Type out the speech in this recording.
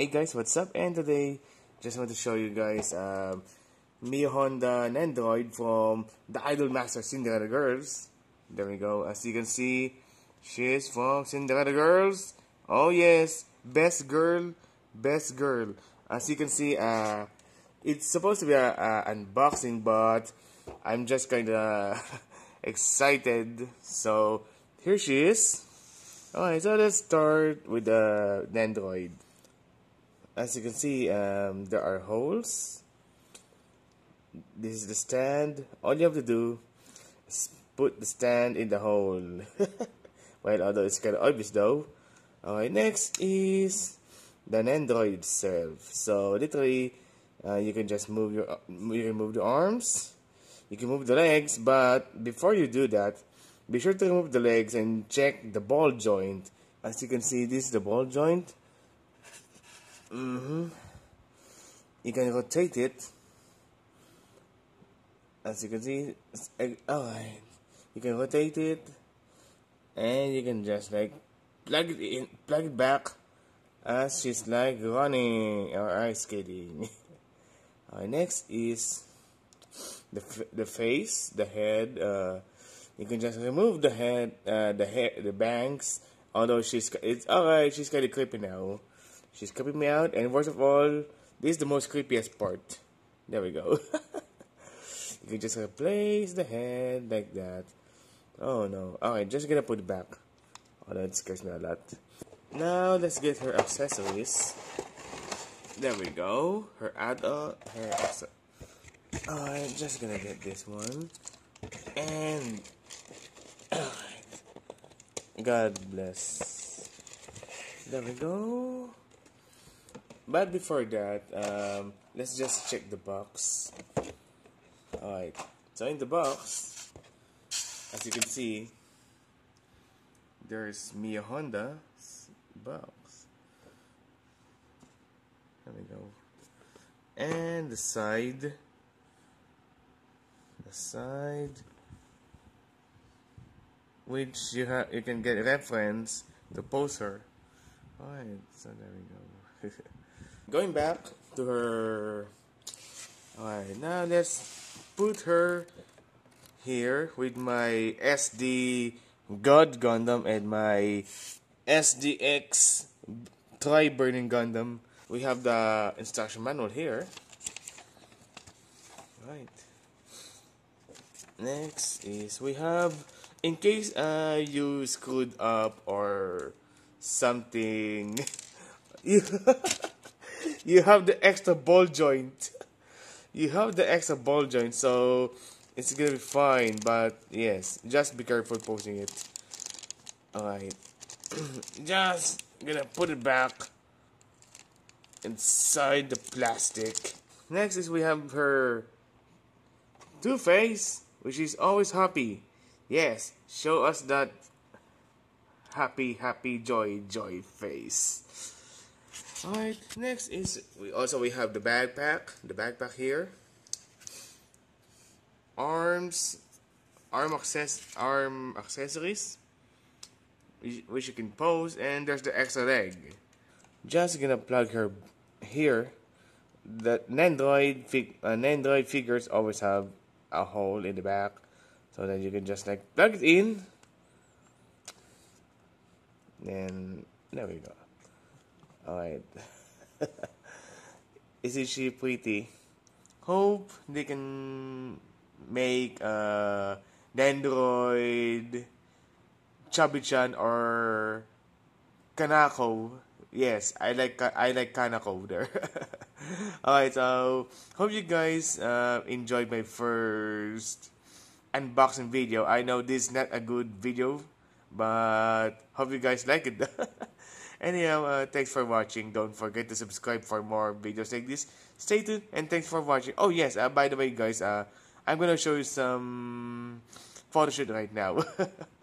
Hey guys, what's up? And today, just want to show you guys um, Mio Honda Nendoroid from the Idolmaster Cinderella Girls. There we go. As you can see, she's from Cinderella Girls. Oh yes, best girl, best girl. As you can see, uh, it's supposed to be an unboxing, but I'm just kind of excited. So here she is. Alright, so let's start with the Nendoroid as you can see um, there are holes. This is the stand. All you have to do is put the stand in the hole. Well although it's kind of obvious though. Alright next is the Nendoroid itself. So literally uh, you can just move your you can move the arms. You can move the legs but before you do that be sure to remove the legs and check the ball joint. As you can see this is the ball joint Mm-hmm. You can rotate it. As you can see, oh, you can rotate it, and you can just like plug it in, plug it back, as she's like running or ice skating. uh, next is the the face, the head. Uh, you can just remove the head, uh, the hair, the bangs. Although she's it's alright, she's kind of creepy now. She's creeping me out, and worst of all, this is the most creepiest part. There we go. you can just replace the head like that. Oh no. Alright, just gonna put it back. Oh, that scares me a lot. Now, let's get her accessories. There we go. Her adult, her accessories. Alright, just gonna get this one. And... God bless. There we go. But before that, um, let's just check the box. Alright, so in the box, as you can see, there's Mio Honda's box. There we go. And the side, the side, which you have, you can get reference to poster. Alright, so there we go. going back to her alright now let's put her here with my SD God Gundam and my SDX Tri Burning Gundam. We have the instruction manual here. Right next is we have in case uh, you screwed up or something you you have the extra ball joint. You have the extra ball joint, so it's gonna be fine. But yes, just be careful posting it. Alright. just gonna put it back inside the plastic. Next is we have her Two Face, which is always happy. Yes, show us that happy, happy, joy, joy face. Alright, next is we also we have the backpack, the backpack here. Arms, arm access, arm accessories, which you can pose, and there's the extra leg. Just gonna plug her here. The Nendoroid fig, uh, Nendoroid figures always have a hole in the back, so that you can just like plug it in. And there we go. Alright. Isn't she pretty? Hope they can make uh, Nendoroid, Chubby-chan, or Kanako. Yes, I like I like Kanako there. Alright, so hope you guys uh, enjoyed my first unboxing video. I know this is not a good video, but hope you guys like it. Anyhow, uh, thanks for watching. Don't forget to subscribe for more videos like this. Stay tuned and thanks for watching. Oh yes, uh, by the way guys, uh, I'm gonna show you some photo shoot right now.